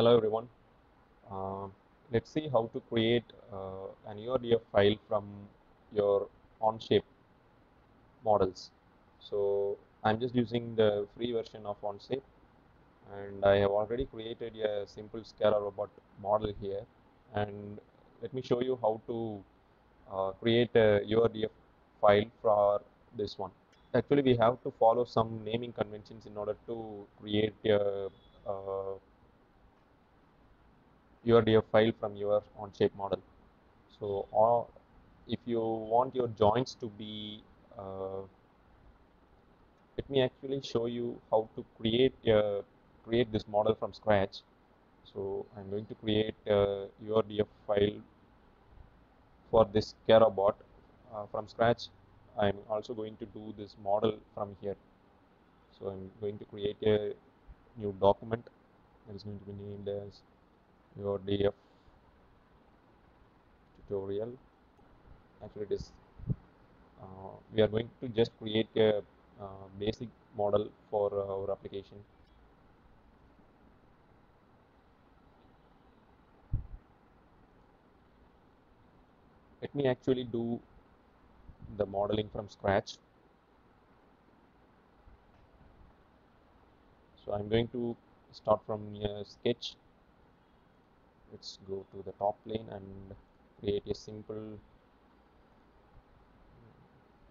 Hello everyone. Uh, let's see how to create uh, an URDF file from your Onshape models. So I'm just using the free version of Onshape and I have already created a simple SCARA robot model here and let me show you how to uh, create a URDF file for this one. Actually we have to follow some naming conventions in order to create a, uh, URDF file from your Onshape model. So, all, if you want your joints to be, uh, let me actually show you how to create a, create this model from scratch. So, I'm going to create a URDF file for this Carabot uh, from scratch. I'm also going to do this model from here. So, I'm going to create a new document that is going to be named as URDF tutorial. Actually it is uh, we are going to just create a uh, basic model for uh, our application. Let me actually do the modeling from scratch. So I'm going to start from a sketch let's go to the top plane and create a simple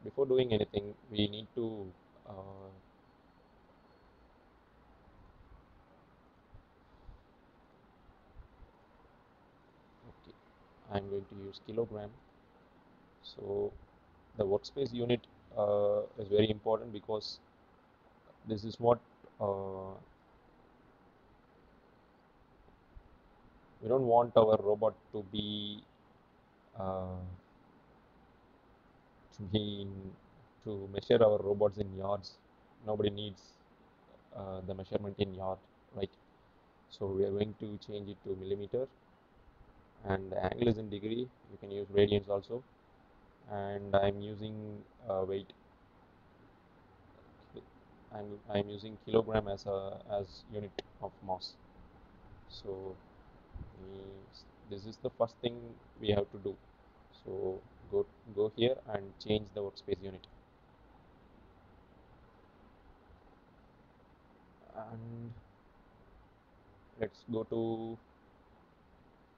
before doing anything we need to uh, okay I'm going to use kilogram. So the workspace unit uh, is very important because this is what uh, we don't want our robot to be uh, to in, to measure our robots in yards. Nobody needs uh, the measurement in yard right? So we are going to change it to millimeter. And the angle is in degree. You can use radians also. And I'm using uh, weight. I'm, I'm using kilogram as a as unit of mass. So this is the first thing we have to do. So go go here and change the workspace unit. And let's go to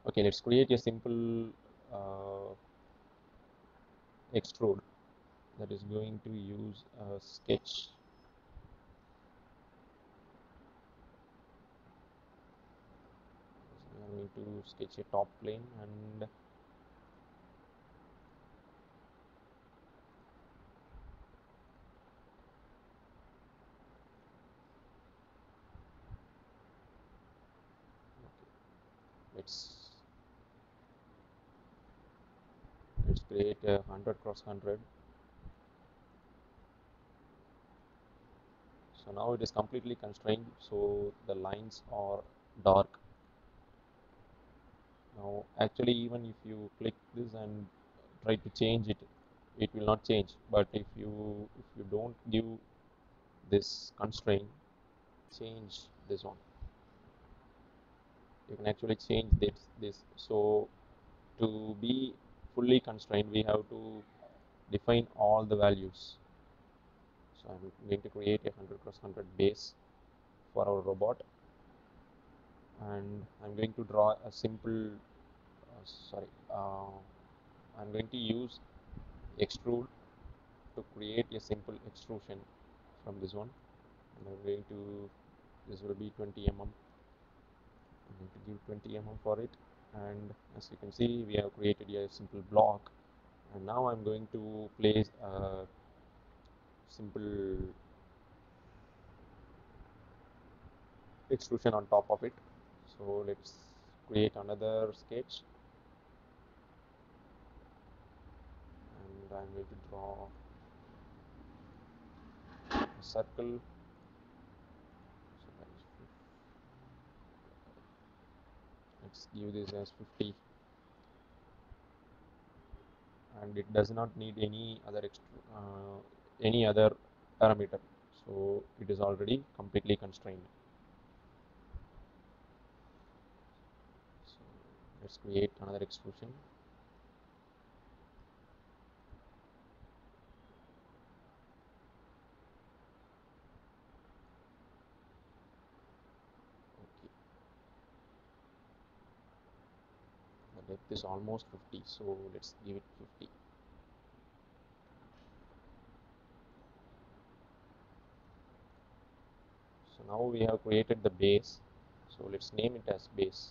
okay let's create a simple uh, extrude that is going to use a sketch so I'm to sketch a top plane and let's create a 100 cross 100 so now it is completely constrained so the lines are dark now actually even if you click this and try to change it it will not change. But if you if you don't give this constraint change this one. You can actually change this this. So to be fully constrained we have to define all the values. So I'm going to create a 100 cross 100 base for our robot and I'm going to draw a simple uh, sorry uh, I'm going to use extrude to create a simple extrusion from this one. And I'm going to this will be 20 mm I'm going to give 20 mm for it. And as you can see we have created a simple block. And now I'm going to place a simple extrusion on top of it so let's create another sketch. And I'm going to draw a circle. Let's give this as 50 and it does not need any other uh, any other parameter. So it is already completely constrained let's create another extrusion. Depth is almost 50 so let's give it 50 so now we have created the base. So let's name it as base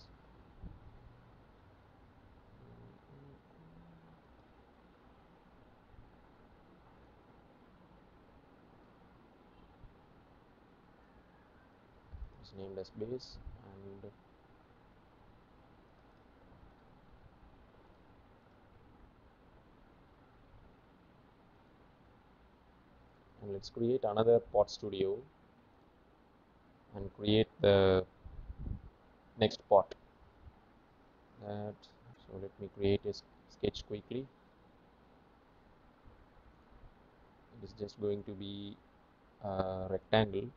named as base and and let's create another part studio and create the next pot that so let me create a sketch quickly. It is just going to be a rectangle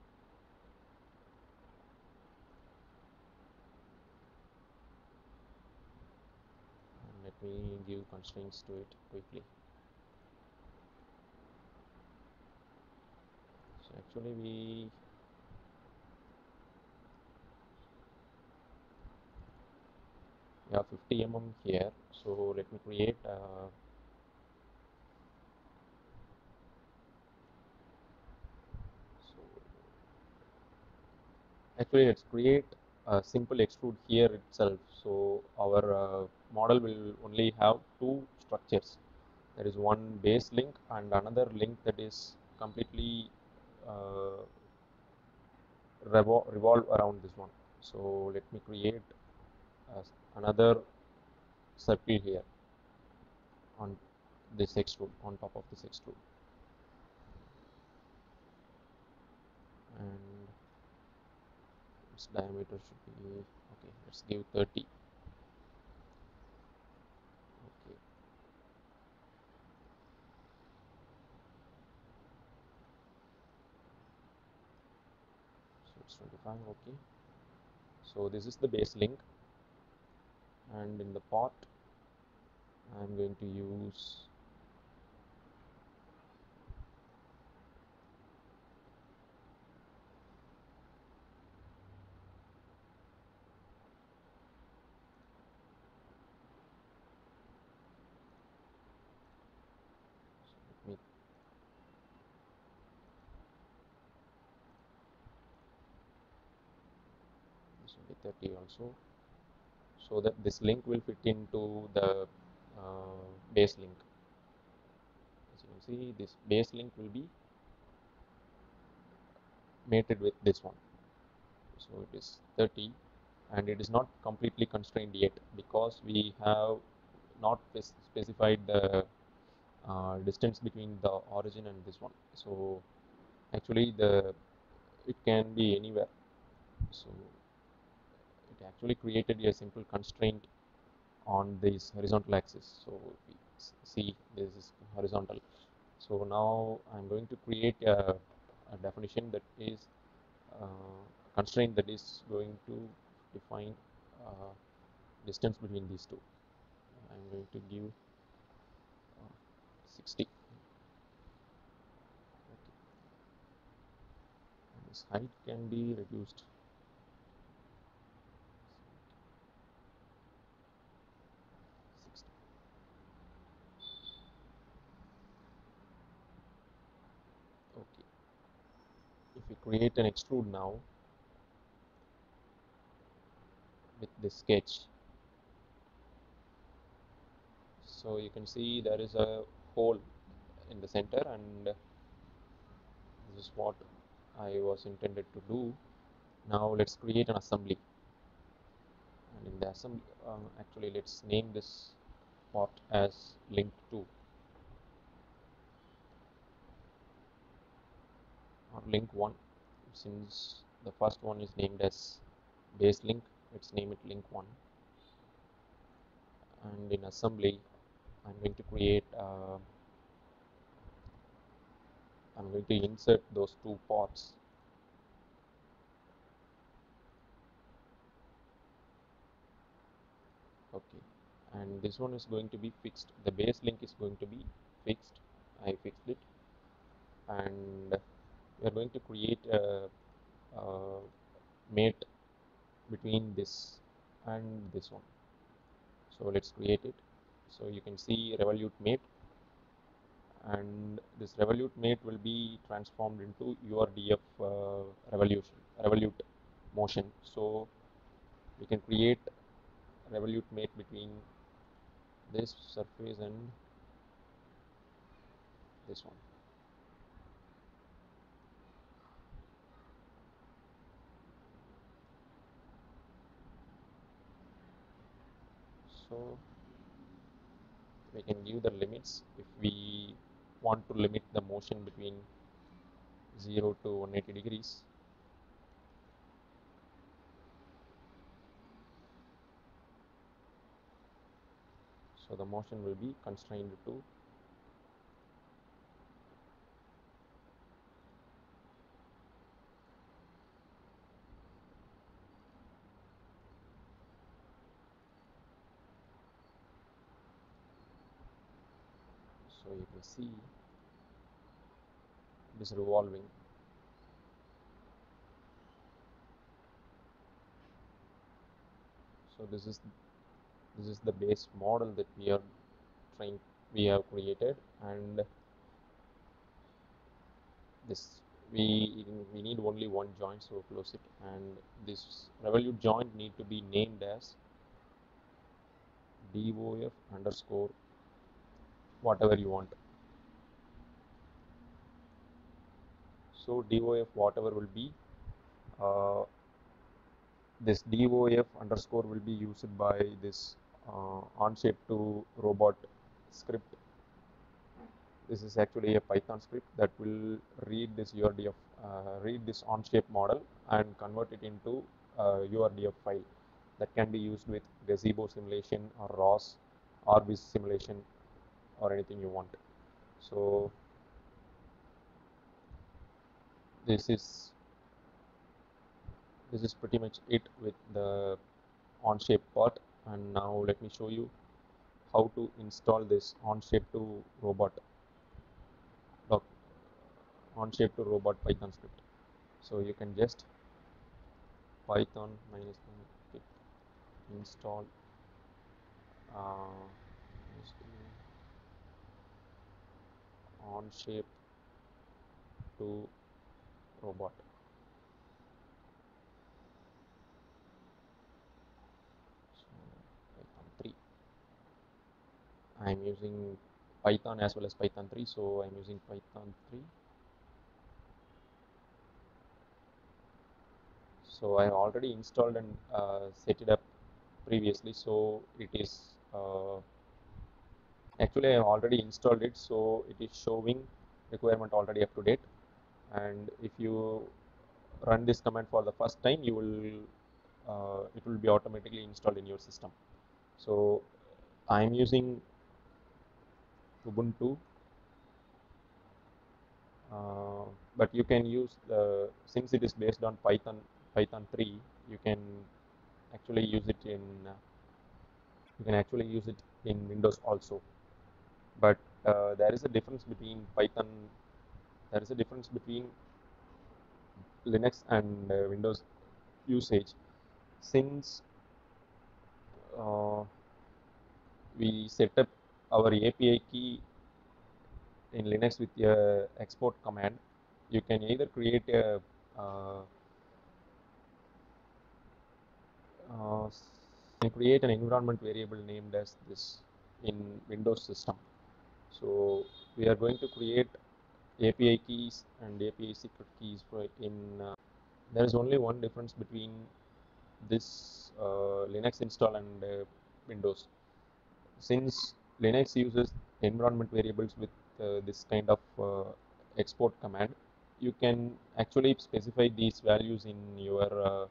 me give constraints to it quickly. So actually we we have 50 mm here. So let me create uh, so actually let's create a simple extrude here itself. So our uh, model will only have two structures. There is one base link and another link that is completely uh, revol- revolve around this one. So let me create uh, another circle here on this extrude on top of this extrude and its diameter should be okay let's give 30 okay so it's 25 okay so this is the base link. And in the pot I'm going to use let me will be 30 also. So that this link will fit into the uh, base link. As you can see this base link will be mated with this one. So it is 30 and it is not completely constrained yet because we have not specified the uh, distance between the origin and this one. So actually the it can be anywhere. So actually created a simple constraint on this horizontal axis. So see this is horizontal. So now I'm going to create a, a definition that is uh, constraint that is going to define uh, distance between these two. I'm going to give uh, 60 okay. this height can be reduced 60 okay if we create an extrude now with this sketch. So you can see there is a hole in the center and this is what I was intended to do. Now let's create an assembly. And in the assembly uh, actually let's name this pot as link 2 or link 1 since the first one is named as base link let's name it link 1 and in assembly I'm going to create uh, I'm going to insert those two parts okay. And this one is going to be fixed. The base link is going to be fixed. I fixed it. And we are going to create a, a mate between this and this one. So let's create it. So you can see revolute mate. And this revolute mate will be transformed into URDF uh, revolution revolute motion. So we can create revolute mate between this surface and this one so we can give the limits. If we want to limit the motion between 0 to 180 degrees so the motion will be constrained to so you can see it is revolving. So this is this is the base model that we are trying we have created and this we we need only one joint so close it and this revolute joint need to be named as DOF underscore whatever you want so DOF whatever will be uh, this DOF underscore will be used by this uh, onshape to robot script. This is actually a python script that will read this urdf uh, read this onshape model and convert it into uh, urdf file that can be used with gazebo simulation or ros or orbis simulation or anything you want. So this is this is pretty much it with the onshape part. And now let me show you how to install this onshape to robot doc onshape to robot python script. So you can just python minus install uh, onshape to robot. Python 3 I am using Python as well as Python 3 so I am using Python 3 so I already installed and uh, set it up previously so it is uh, actually I already installed it so it is showing requirement already up to date and if you run this command for the first time you will uh, it will be automatically installed in your system. So I am using Ubuntu. Uh, but you can use the since it is based on Python Python 3 you can actually use it in uh, you can actually use it in Windows also. But uh, there is a difference between Python there is a difference between Linux and uh, Windows usage. Since uh, we set up our API key in Linux with a export command you can either create a uh, uh, create an environment variable named as this in Windows system. So we are going to create API keys and API secret keys in uh, there is only one difference between this uh, Linux install and uh, Windows. Since Linux uses environment variables with uh, this kind of uh, export command you can actually specify these values in your uh,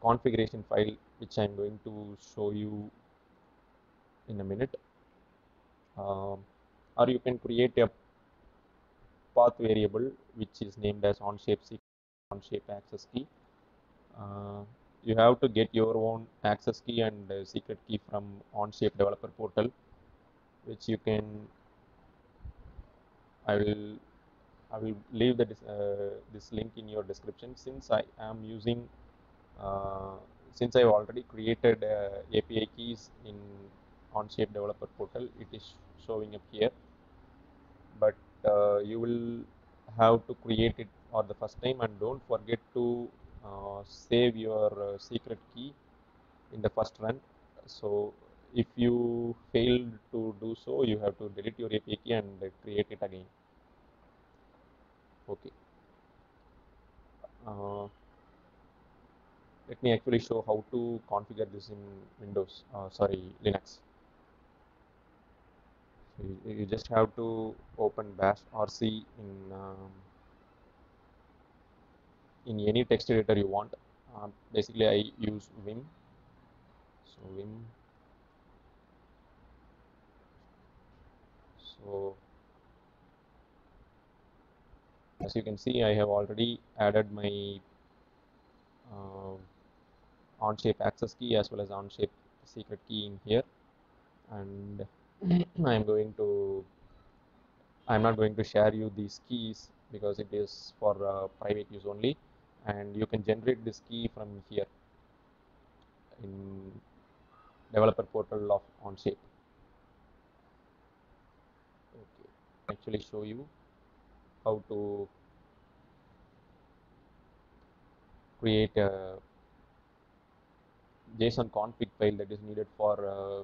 configuration file which I am going to show you in a minute. Um, or you can create a path variable which is named as onshape onshape access key. Uh, you have to get your own access key and uh, secret key from onshape developer portal which you can i will i will leave the uh, this link in your description. Since i am using uh, since i've already created uh, api keys in onshape developer portal it is showing up here uh, you will have to create it for the first time and don't forget to uh, save your uh, secret key in the first run. So if you failed to do so you have to delete your API key and uh, create it again. Okay. Uh, let me actually show how to configure this in Windows uh, sorry Linux you, you just have to open bash rc in um, in any text editor you want. Uh, basically, I use Vim. So Vim. So as you can see, I have already added my uh, Onshape access key as well as Onshape secret key in here, and I am going to. I am not going to share you these keys because it is for uh, private use only. And you can generate this key from here in developer portal of onshape. Okay. Actually show you how to create a json config file that is needed for uh,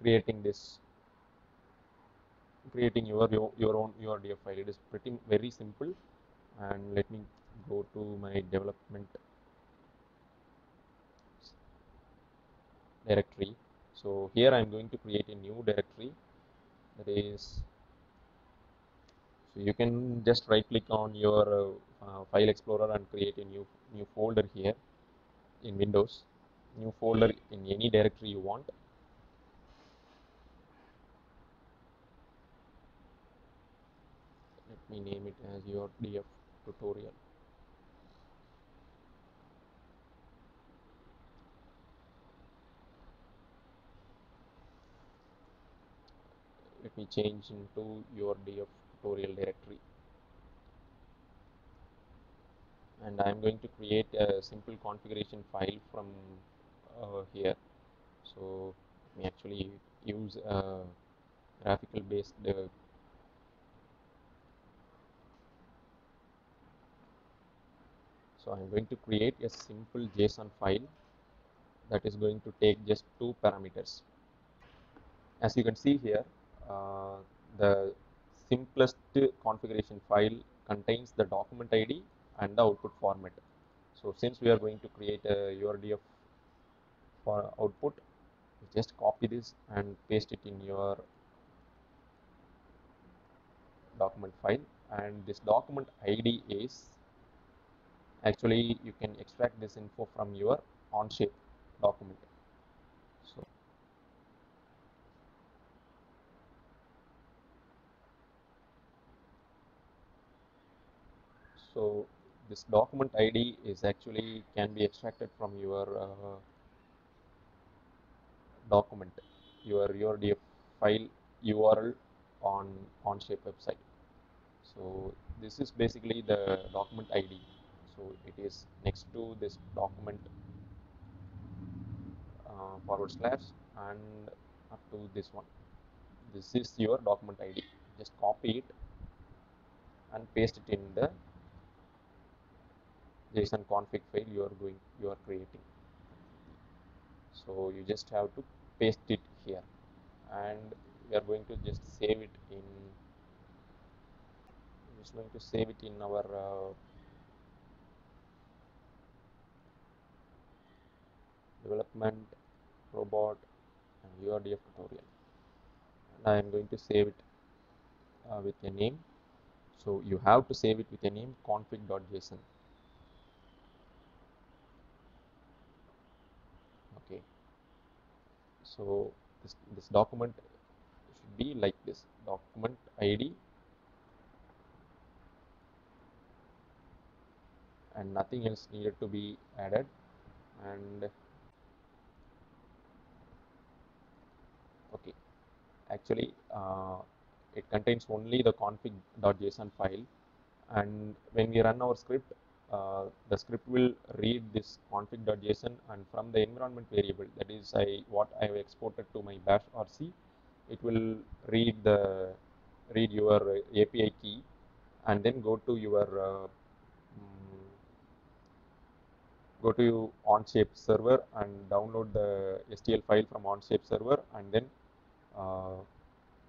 creating this creating your, your your own URDF file. It is pretty very simple. And let me go to my development directory. So here I am going to create a new directory. That is so you can just right click on your uh, uh, file explorer and create a new new folder here in Windows. New folder in any directory you want me name it as your df tutorial. Let me change into your df tutorial directory. And I am going to create a simple configuration file from uh, here. So me actually use a graphical based uh, so I'm going to create a simple JSON file that is going to take just two parameters as you can see here uh, the simplest configuration file contains the document ID and the output format. So since we are going to create a URDF for output, just copy this and paste it in your document file and this document ID is actually you can extract this info from your Onshape document. So so this document ID is actually can be extracted from your uh, document, your URDF file URL on Onshape website. So this is basically the document ID. So it is next to this document uh, forward slash and up to this one. This is your document ID. Just copy it and paste it in the JSON config file you are going you are creating. So you just have to paste it here and we are going to just save it in just going to save it in our uh, development robot and URDF tutorial. And I am going to save it uh, with a name. So you have to save it with a name config.json okay. So this, this document should be like this. Document id and nothing else needed to be added. And okay actually uh, it contains only the config.json file. And when we run our script uh, the script will read this config.json and from the environment variable that is I what I have exported to my bash RC it will read the read your uh, API key and then go to your uh, mm, go to your Onshape server and download the STL file from Onshape server and then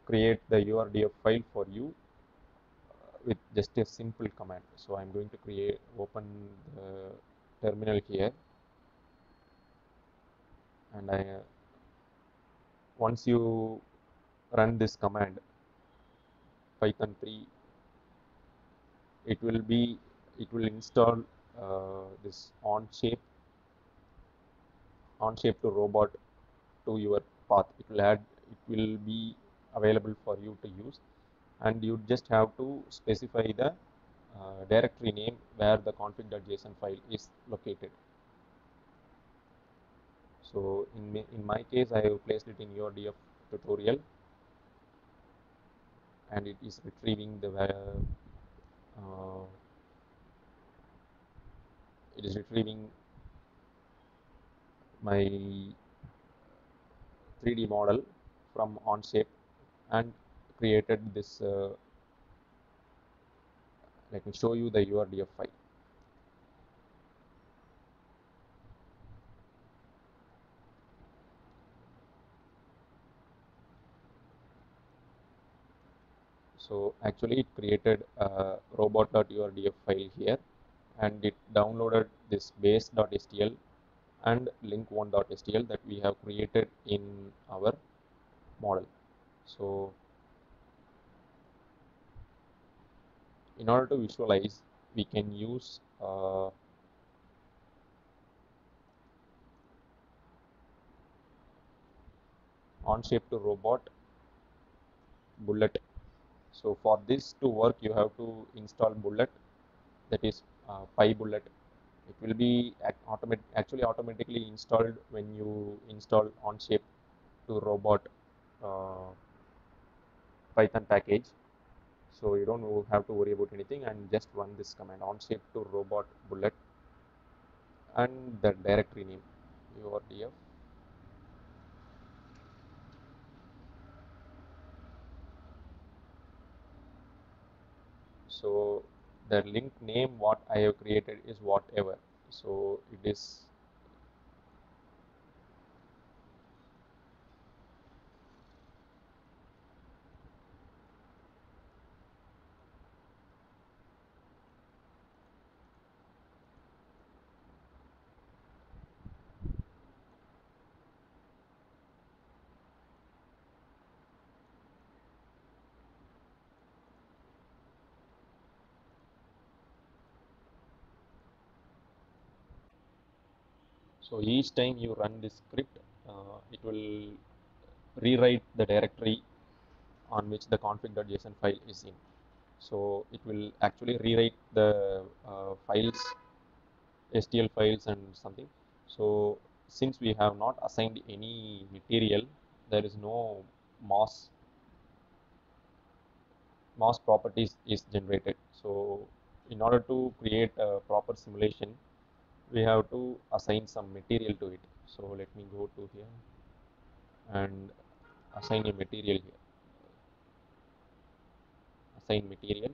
create the URDF file for you uh, with just a simple command. So I'm going to create open the terminal here and I once you run this command python 3 it will be it will install uh, this Onshape on shape to robot to your path it will add it will be available for you to use. And you just have to specify the uh, directory name where the config.json file is located. So in, in my case I have placed it in URDF tutorial. And it is retrieving the uh, it is retrieving my 3D model from Onshape and created this uh, let me show you the URDF file. So actually it created a robot.urdf file here and it downloaded this base.stl and link1.stl that we have created in our model. So in order to visualize we can use uh, Onshape to robot bullet. So for this to work you have to install bullet that is uh, PyBullet it will be actually automatically installed when you install Onshape to robot Uh, python package. So you don't have to worry about anything and just run this command Onshape to robot bullet and the directory name urdf so the link name what I have created is whatever. So it is so each time you run this script uh, it will rewrite the directory on which the config.json file is in. So it will actually rewrite the uh, files stl files and something. So since we have not assigned any material there is no mass mass properties is generated. So in order to create a proper simulation we have to assign some material to it. So let me go to here and assign a material here. Assign material.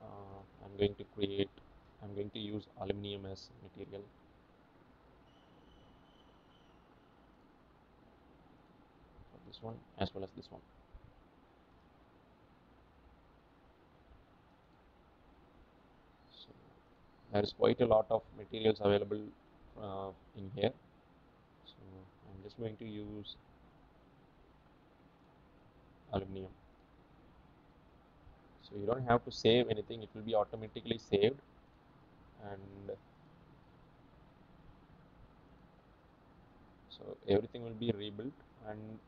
Uh, I'm going to create I'm going to use aluminum as material. For this one as well as this one there is quite a lot of materials available uh, in here. So I'm just going to use aluminum so you don't have to save anything. It will be automatically saved. And so everything will be rebuilt. And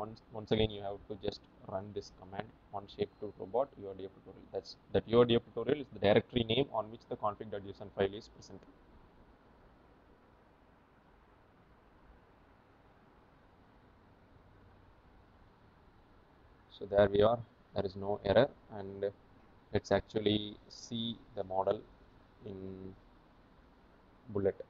once once again you have to just run this command on shape2 robot URDF tutorial. That's that URDF tutorial is the directory name on which the config.json file is present. So there we are. There is no error and let's actually see the model in bullet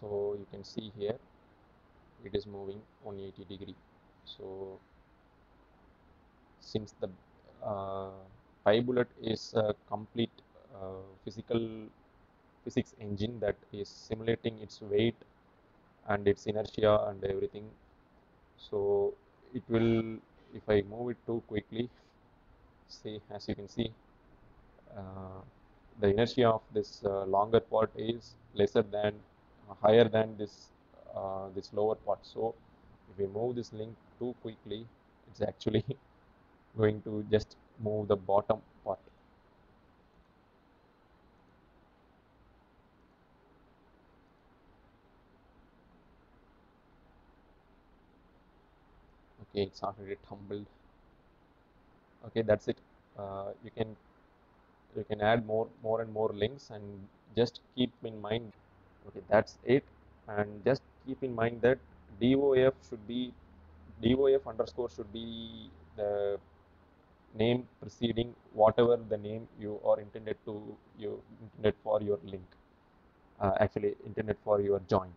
so you can see here it is moving 180 degree. So since the uh, PyBullet is a complete uh, physical physics engine that is simulating its weight and its inertia and everything so it will if I move it too quickly see as you can see uh, the inertia of this uh, longer part is lesser than higher than this uh, this lower part. So if we move this link too quickly it's actually going to just move the bottom part. Okay it's already tumbled. Okay that's it. Uh, you can you can add more more and more links and just keep in mind okay that's it. And just keep in mind that dof should be dof underscore should be the name preceding whatever the name you are intended to you intended for your link. Uh, actually intended for your joint.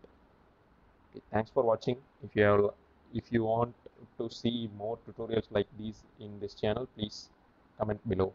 Okay, thanks for watching. If you have if you want to see more tutorials like these in this channel please comment below